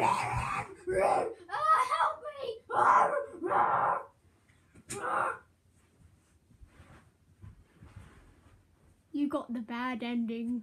Ah, you got the bad ending.